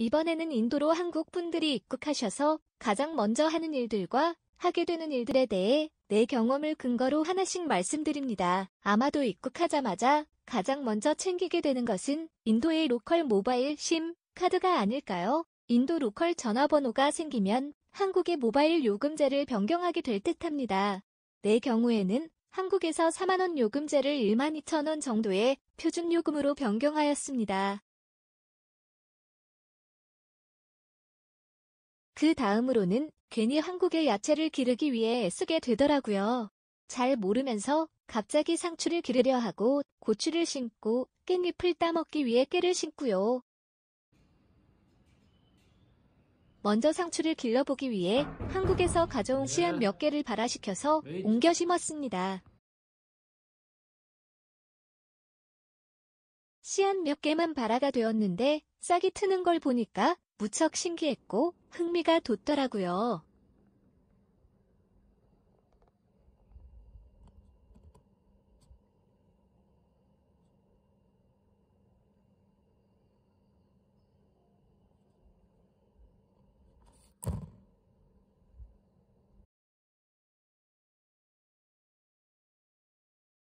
이번에는 인도로 한국 분들이 입국하셔서 가장 먼저 하는 일들과 하게 되는 일들에 대해 내 경험을 근거로 하나씩 말씀드립니다. 아마도 입국하자마자 가장 먼저 챙기게 되는 것은 인도의 local 모바일 SIM card가 아닐까요? 인도 local 전화번호가 생기면 한국의 모바일 요금제를 변경하게 될 듯합니다. 내 경우에는 한국에서 4만원 요금제를 1만 2천원 정도의 표준 요금으로 변경하였습니다. 그 다음으로는 괜히 한국의 야채를 기르기 위해 쓰게 되더라고요. 잘 모르면서 갑자기 상추를 기르려 하고 고추를 심고 깻잎을 따먹기 위해 깨를 심고요. 먼저 상추를 길러보기 위해 한국에서 가져온 씨앗 몇 개를 발화시켜서 옮겨 심었습니다. 씨앗 몇 개만 발화가 되었는데 싹이 트는 걸 보니까 무척 신기했고 흥미가 돋더라고요.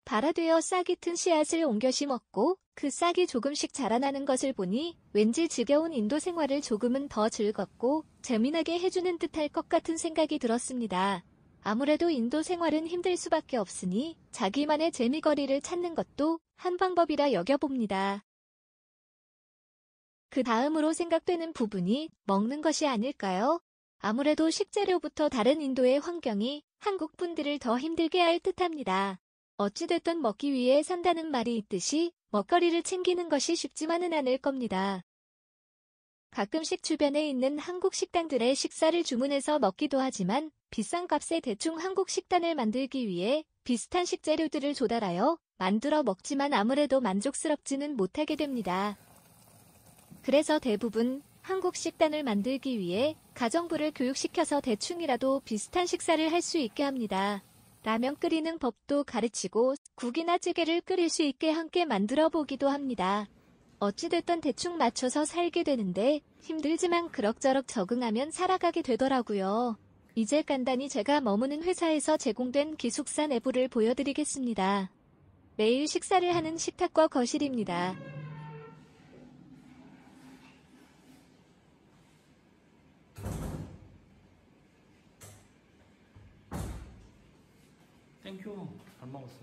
발화되어 싹이 튼 씨앗을 옮겨 심었고 그 싹이 조금씩 자라나는 것을 보니 왠지 지겨운 인도 생활을 조금은 더 즐겁고 재미나게 해주는 듯할 것 같은 생각이 들었습니다. 아무래도 인도 생활은 힘들 수밖에 없으니 자기만의 재미거리를 찾는 것도 한 방법이라 여겨봅니다. 그 다음으로 생각되는 부분이 먹는 것이 아닐까요? 아무래도 식재료부터 다른 인도의 환경이 한국 분들을 더 힘들게 할 듯합니다. 어찌됐든 먹기 위해 산다는 말이 있듯이 먹거리를 챙기는 것이 쉽지만은 않을 겁니다. 가끔씩 주변에 있는 한국 식당들의 식사를 주문해서 먹기도 하지만 비싼 값에 대충 한국 식단을 만들기 위해 비슷한 식재료들을 조달하여 만들어 먹지만 아무래도 만족스럽지는 못하게 됩니다. 그래서 대부분 한국 식단을 만들기 위해 가정부를 교육시켜서 대충이라도 비슷한 식사를 할 수 있게 합니다. 라면 끓이는 법도 가르치고 국이나 찌개를 끓일 수 있게 함께 만들어 보기도 합니다. 어찌됐든 대충 맞춰서 살게 되는데 힘들지만 그럭저럭 적응하면 살아가게 되더라고요. 이제 간단히 제가 머무는 회사에서 제공된 기숙사 내부를 보여드리겠습니다. 매일 식사를 하는 식탁과 거실입니다. Thank you 잘 먹었어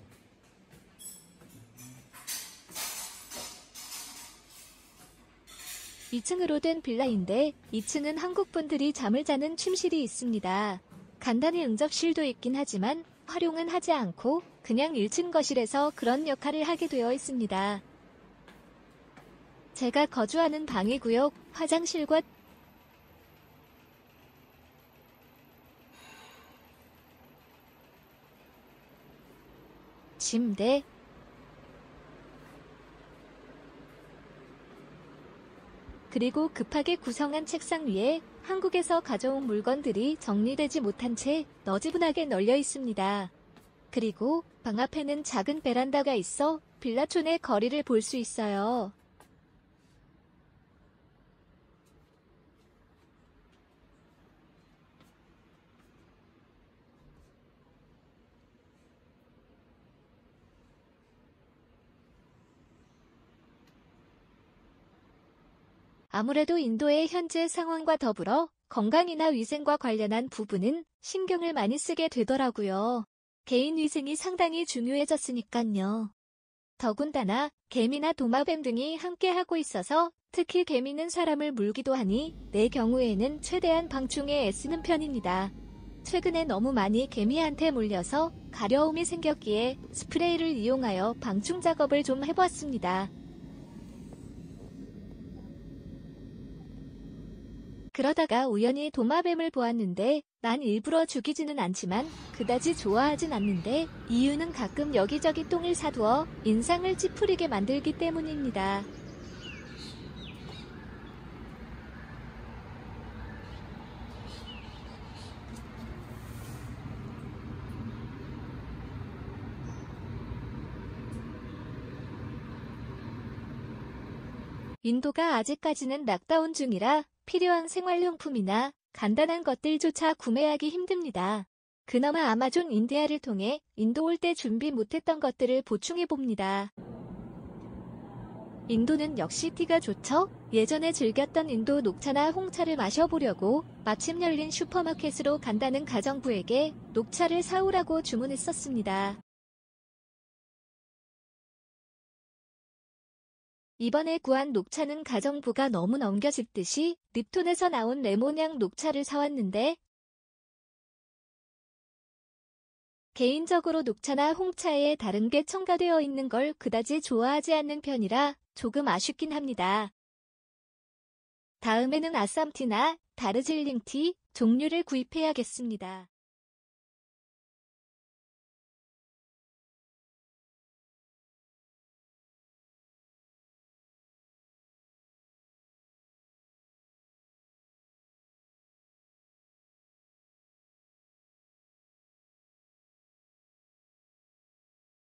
2층으로 된 빌라인데 2층은 한국 분들이 잠을 자는 침실이 있습니다. 간단히 응접실도 있긴 하지만 활용은 하지 않고 그냥 1층 거실에서 그런 역할을 하게 되어 있습니다. 제가 거주하는 방이고요. 화장실과 침대, 그리고 급하게 구성한 책상 위에 한국에서 가져온 물건들이 정리되지 못한 채 너지분하게 널려 있습니다. 그리고 방 앞에는 작은 베란다가 있어 빌라촌의 거리를 볼 수 있어요. 아무래도 인도의 현재 상황과 더불어 건강이나 위생과 관련한 부분은 신경을 많이 쓰게 되더라고요. 개인 위생이 상당히 중요해졌으니깐요. 더군다나 개미나 도마뱀 등이 함께하고 있어서 특히 개미는 사람을 물기도 하니 내 경우에는 최대한 방충에 애쓰는 편입니다. 최근에 너무 많이 개미한테 물려서 가려움이 생겼기에 스프레이를 이용하여 방충 작업을 좀 해보았습니다. 그러다가 우연히 도마뱀을 보았는데 난 일부러 죽이지는 않지만 그다지 좋아하진 않는데 이유는 가끔 여기저기 똥을 사두어 인상을 찌푸리게 만들기 때문입니다. 인도가 아직까지는 lockdown 중이라 필요한 생활용품이나 간단한 것들조차 구매하기 힘듭니다. 그나마 아마존 인디아를 통해 인도 올 때 준비 못했던 것들을 보충해 봅니다. 인도는 역시 티가 좋죠? 예전에 즐겼던 인도 녹차나 홍차를 마셔보려고 마침 열린 슈퍼마켓으로 간다는 가정부에게 녹차를 사오라고 주문했었습니다. 이번에 구한 녹차는 가정부가 너무 넘겨짚듯이 립톤에서 나온 레몬향 녹차를 사왔는데 개인적으로 녹차나 홍차에 다른 게 첨가되어 있는 걸 그다지 좋아하지 않는 편이라 조금 아쉽긴 합니다. 다음에는 아쌈티나 다르질링티 종류를 구입해야겠습니다.